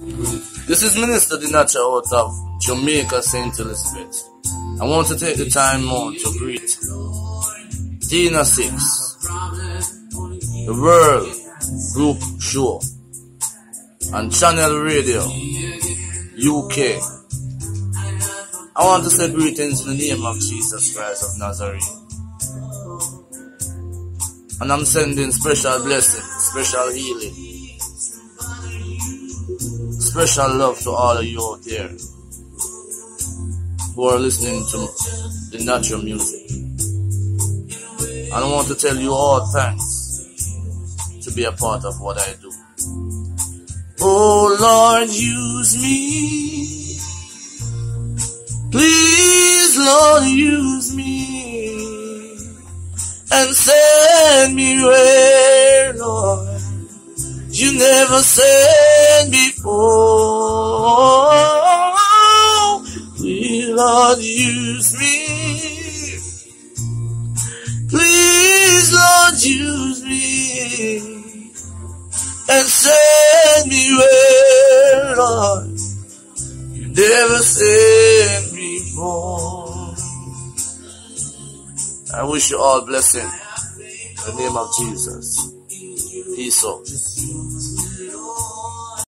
This is Minister DeNatra out of Jamaica, St. Elizabeth. I want to take the time now to greet Tina Six, the World Group Show, and Channel Radio UK. I want to say greetings in the name of Jesus Christ of Nazareth. And I'm sending special blessing, special healing, special love to all of you out there who are listening to the natural music. I want to tell you all thanks to be a part of what I do. Oh Lord, use me. Please, Lord, use me and send me where, Lord, you never sent before. Please, Lord, use me. Please, Lord, use me and send me where, Lord, you never sent before. I wish you all blessing in the name of Jesus. Peace out.